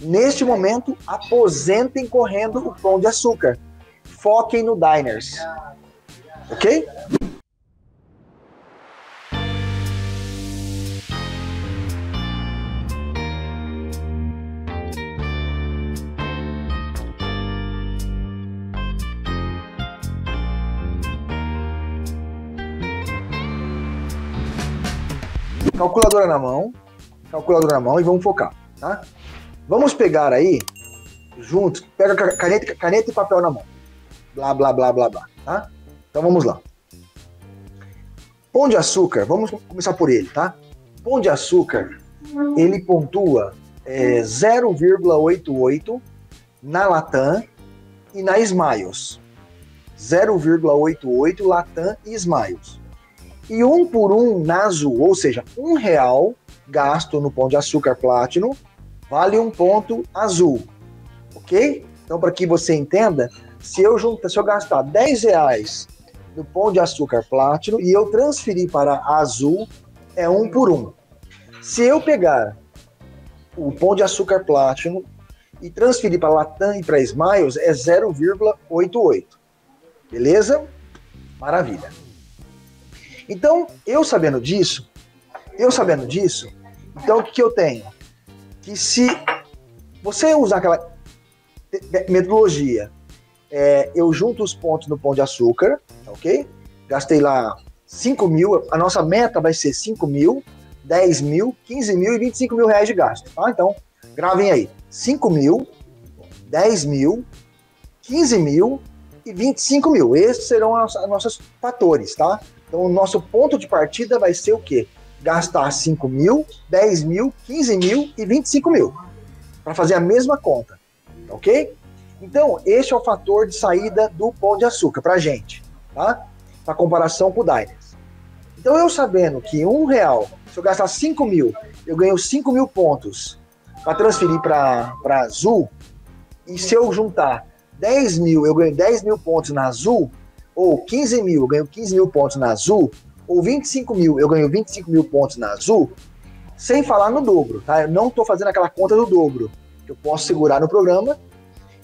Neste momento, aposentem correndo o pão de açúcar. Foquem no diners. Ok? Calculadora na mão, calculadora na mão e vamos focar, tá? Vamos pegar aí, juntos, pega caneta, caneta e papel na mão. Blá, blá, blá, blá, blá, tá? Então vamos lá. Pão de açúcar, vamos começar por ele, tá? Pão de açúcar, ele pontua é, 0,88 na Latam e na Smiles. 0,88 Latam e Smiles. E um por um na Azul, ou seja, um real gasto no pão de açúcar Platinum vale um ponto azul, ok? Então, para que você entenda, se eu juntar, se eu gastar 10 reais no pão de açúcar Platinum e eu transferir para azul, é um por um. Se eu pegar o pão de açúcar Platinum e transferir para Latam e para Smiles, é 0,88. Beleza? Maravilha. Então, eu sabendo disso, eu sabendo disso, então o que, que eu tenho? Que se você usar aquela metodologia, é, eu junto os pontos no pão de açúcar, ok? Gastei lá 5 mil, a nossa meta vai ser 5 mil, 10 mil, 15 mil e 25 mil reais de gasto, tá? Então, gravem aí, 5 mil, 10 mil, 15 mil e 25 mil. Esses serão os nossos fatores, tá? Então, o nosso ponto de partida vai ser o quê? Gastar 5 mil, 10 mil, 15 mil e 25 mil. Para fazer a mesma conta. Ok? Então, este é o fator de saída do pão de açúcar para a gente. Tá? Para comparação com o Diners. Então, eu sabendo que um real, se eu gastar 5 mil, eu ganho 5 mil pontos para transferir para Azul. E se eu juntar 10 mil, eu ganho 10 mil pontos na Azul ou 15 mil, eu ganho 15 mil pontos na Azul, ou 25 mil, eu ganho 25 mil pontos na Azul, sem falar no dobro, tá? Eu não estou fazendo aquela conta do dobro, que eu posso segurar no programa,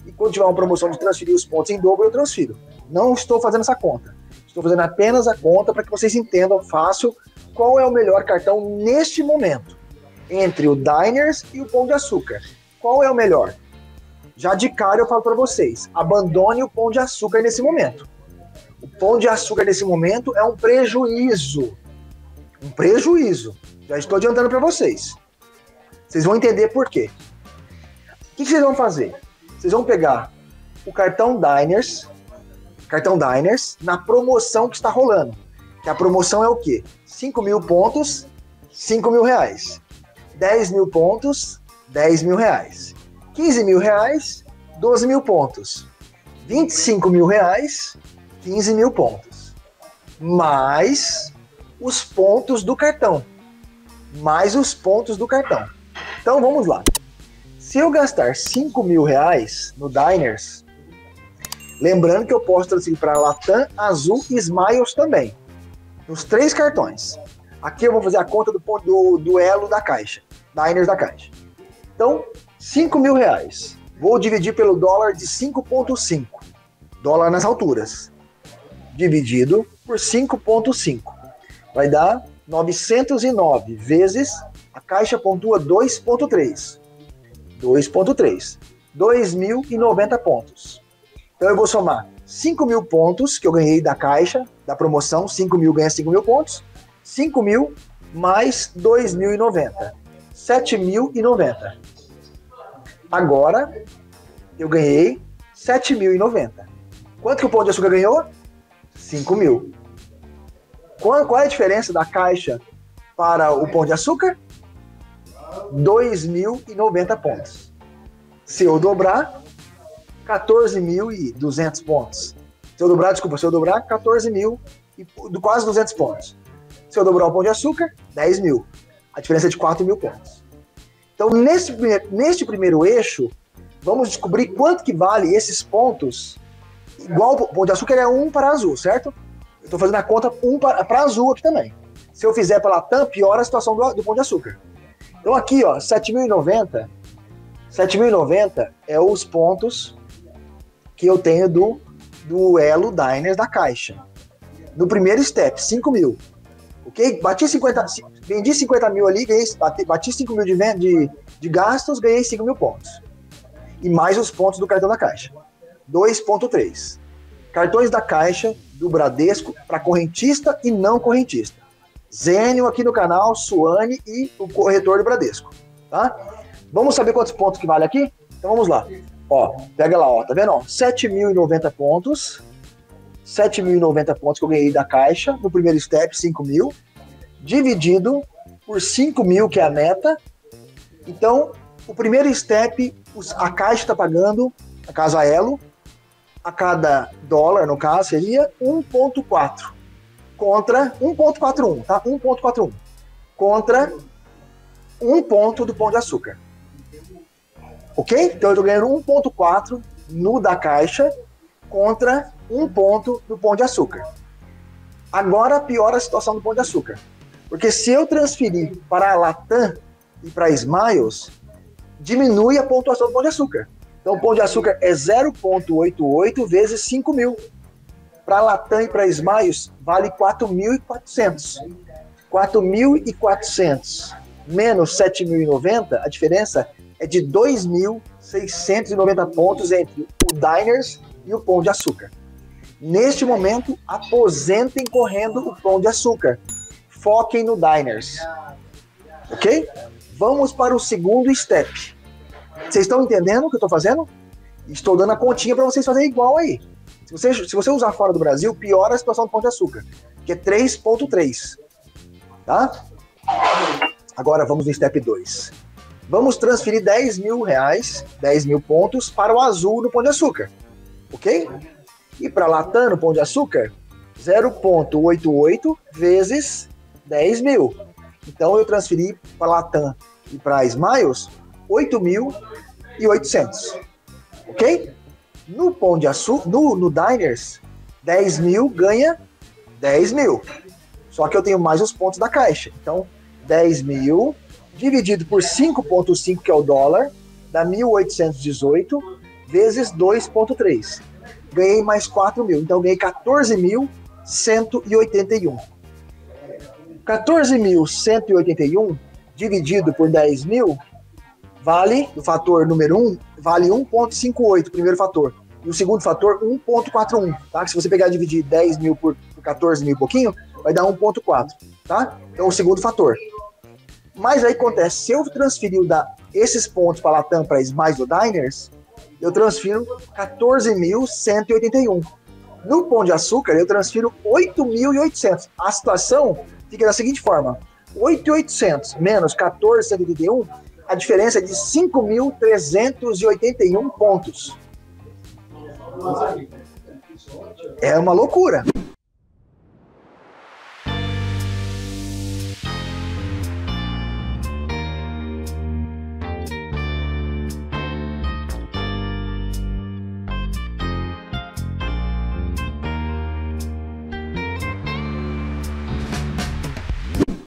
e quando tiver uma promoção de transferir os pontos em dobro, eu transfiro. Não estou fazendo essa conta. Estou fazendo apenas a conta para que vocês entendam fácil qual é o melhor cartão neste momento, entre o Diners e o Pão de Açúcar. Qual é o melhor? Já de cara eu falo para vocês, abandone o Pão de Açúcar nesse momento. O pão de açúcar nesse momento é um prejuízo. Um prejuízo. Já estou adiantando para vocês. Vocês vão entender por quê. O que, vocês vão fazer? Vocês vão pegar o cartão Diners, cartão Diners, na promoção que está rolando. Que a promoção é o quê? 5 mil pontos, 5 mil reais. 10 mil pontos, 10 mil reais. 15 mil reais, 12 mil pontos. 25 mil reais, 15 mil pontos. Mais os pontos do cartão. Mais os pontos do cartão. Então vamos lá. Se eu gastar 5 mil reais no Diners, lembrando que eu posso transferir para Latam, Azul e Smiles também. Nos três cartões. Aqui eu vou fazer a conta do, do duelo da caixa. Diners da caixa. Então, 5 mil reais. Vou dividir pelo dólar de 5,5. Dólar nas alturas dividido por 5,5. Vai dar 909 vezes a caixa pontua 2,3. 2,3. 2.090 pontos. Então eu vou somar 5 mil pontos que eu ganhei da caixa, da promoção, 5 mil ganha 5 mil pontos, 5 mil mais 2.090, 7.090. Agora eu ganhei 7.090. Quanto que o Pão de Açúcar ganhou? 5 mil. Qual, qual é a diferença da caixa para o Pão de Açúcar? 2.090 pontos. Se eu dobrar, 14.200 pontos. Se eu dobrar, desculpa, se eu dobrar, 14 mil e quase 200 pontos. Se eu dobrar o pão de açúcar, 10 mil. A diferença é de 4 mil pontos. Então, neste, neste primeiro eixo, vamos descobrir quanto que vale esses pontos igual o pão de açúcar é um para azul, certo? Eu tô fazendo a conta um para, para azul aqui também. Se eu fizer para Latam, piora a situação do, do pão de açúcar. Então aqui, ó, 7.090, 7.090 é os pontos que eu tenho do, do elo Diners da caixa. No primeiro step, 5 mil. Ok? Bati 50, vendi 50 mil ali, ganhei, bati, bati 5 mil de, de, de gastos, ganhei 5 mil pontos. E mais os pontos do cartão da caixa. 2.3. Cartões da caixa do Bradesco para correntista e não correntista. Zênio aqui no canal, Suane e o corretor do Bradesco. Tá? Vamos saber quantos pontos que vale aqui? Então vamos lá. Ó, pega lá, ó, tá vendo? 7.090 pontos. 7.090 pontos que eu ganhei da caixa no primeiro step, 5 mil, dividido por 5 mil, que é a meta. Então, o primeiro step, a caixa está pagando, a casa Elo, a cada dólar, no caso, seria 1,4 contra 1,41, tá? 1,41 contra um ponto do pão de açúcar. Ok? Então eu estou ganhando 1,4 no da caixa contra um ponto do pão de açúcar. Agora piora a situação do pão de açúcar. Porque se eu transferir para a Latam e para a Smiles, diminui a pontuação do pão de açúcar. Então o pão de açúcar é 0,88 vezes 5 mil. Para Latam e para Smiles, vale 4.400. 4.400 menos 7.090, a diferença é de 2.690 pontos entre o Diners e o Pão de Açúcar. Neste momento, aposentem correndo o Pão de Açúcar. Foquem no Diners. Ok? Vamos para o segundo step. Vocês estão entendendo o que eu estou fazendo? Estou dando a continha para vocês fazerem igual aí. Se você, se você usar fora do Brasil, piora a situação do Pão de Açúcar, que é 3.3. Tá? Agora vamos no step 2. Vamos transferir 10 mil reais, 10 mil pontos para o azul no Pão de Açúcar. Ok? E para Latam no Pão de Açúcar, 0,88 vezes 10 mil. Então eu transferi para Latam e para Smiles 8.800. Ok? No Pão de Açúcar, no, no Diners, 10 mil ganha 10 mil. Só que eu tenho mais os pontos da caixa. Então, 10 mil dividido por 5,5, que é o dólar, dá 1.818, vezes 2,3. Ganhei mais 4 mil, então ganhei 14.181. 14.181 dividido por 10 mil vale, do fator número 1, vale 1,58, primeiro fator. E o segundo fator, 1,41. Tá? Se você pegar e dividir 10 mil por 14 mil e pouquinho, vai dar 1,4. Tá? Então, o segundo fator. Mas aí acontece, se eu transferir da, esses pontos para Latam para mais do Diners, eu transfiro 14.181. No Pão de Açúcar, eu transfiro 8.800. A situação fica da seguinte forma: 8.800 menos 14.181, a diferença é de 5.381 pontos. É uma loucura.